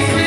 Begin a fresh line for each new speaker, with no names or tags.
free.